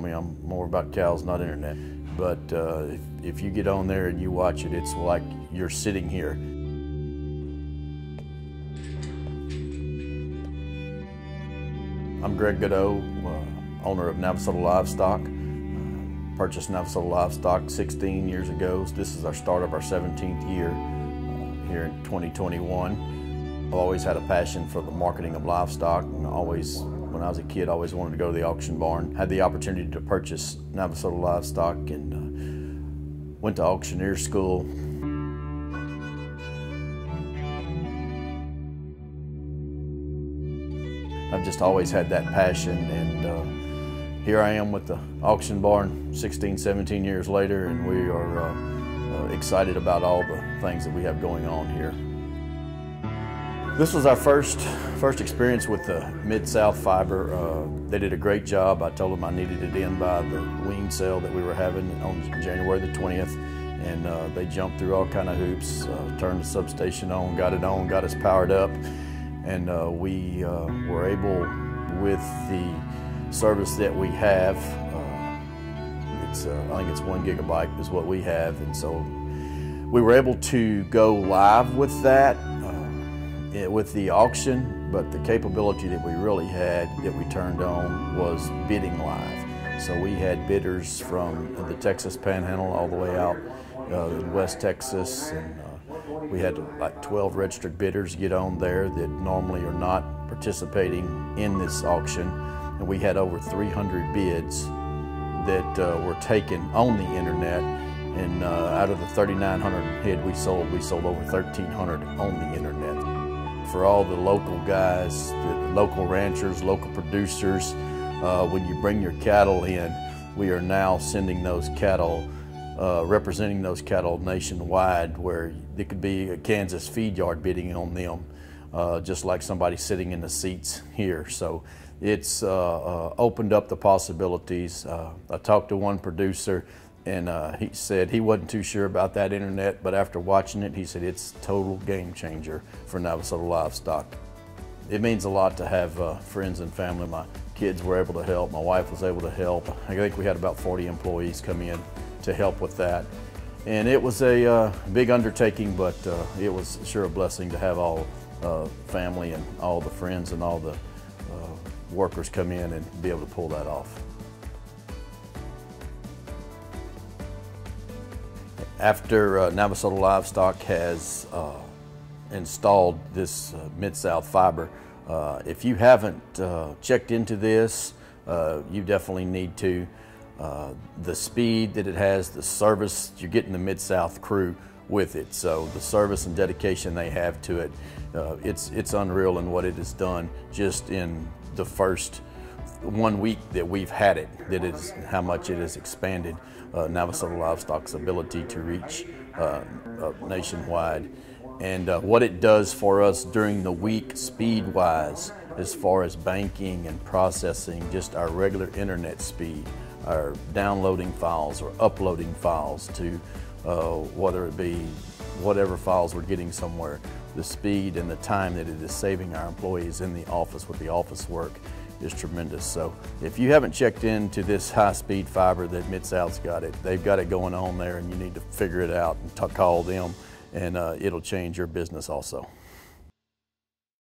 I mean, I'm more about cows, not internet. But uh, if, if you get on there and you watch it, it's like you're sitting here. I'm Greg Goudeau, uh, owner of Navasota Livestock. Uh, purchased Navasota Livestock 16 years ago. So This is our start of our 17th year uh, here in 2021. I've always had a passion for the marketing of livestock and always when I was a kid, I always wanted to go to the auction barn. Had the opportunity to purchase Navasota livestock and uh, went to auctioneer school. I've just always had that passion and uh, here I am with the auction barn 16, 17 years later and we are uh, uh, excited about all the things that we have going on here. This was our first first experience with the Mid-South fiber. Uh, they did a great job. I told them I needed it in by the wean sale that we were having on January the 20th. And uh, they jumped through all kind of hoops, uh, turned the substation on, got it on, got us powered up. And uh, we uh, were able, with the service that we have, uh, it's, I think it's one gigabyte is what we have. And so we were able to go live with that with the auction, but the capability that we really had that we turned on was bidding live. So we had bidders from the Texas Panhandle all the way out uh, in West Texas, and uh, we had like 12 registered bidders get on there that normally are not participating in this auction, and we had over 300 bids that uh, were taken on the internet. And uh, out of the 3,900 head we sold, we sold over 1,300 on the internet for all the local guys, the local ranchers, local producers. Uh, when you bring your cattle in, we are now sending those cattle, uh, representing those cattle nationwide where it could be a Kansas feed yard bidding on them, uh, just like somebody sitting in the seats here. So it's uh, uh, opened up the possibilities. Uh, I talked to one producer and uh, he said he wasn't too sure about that internet, but after watching it, he said it's total game changer for Navasota livestock. It means a lot to have uh, friends and family. My kids were able to help. My wife was able to help. I think we had about 40 employees come in to help with that. And it was a uh, big undertaking, but uh, it was sure a blessing to have all uh, family and all the friends and all the uh, workers come in and be able to pull that off. After uh, Navasota Livestock has uh, installed this uh, Mid-South fiber, uh, if you haven't uh, checked into this, uh, you definitely need to. the speed that it has, the service, you're getting the Mid-South crew with it. So the service and dedication they have to it, it's, it's unreal in what it has done just in the first one week that we've had it, that is how much it has expanded uh, Navasota Livestock's ability to reach uh, uh, nationwide. And uh, what it does for us during the week, speed wise, as far as banking and processing, just our regular internet speed, our downloading files or uploading files to uh, whether it be whatever files we're getting somewhere, the speed and the time that it is saving our employees in the office with the office work is tremendous. So if you haven't checked into this high-speed fiber that Mid-South's got it, they've got it going on there and you need to figure it out and call them and uh, it'll change your business also.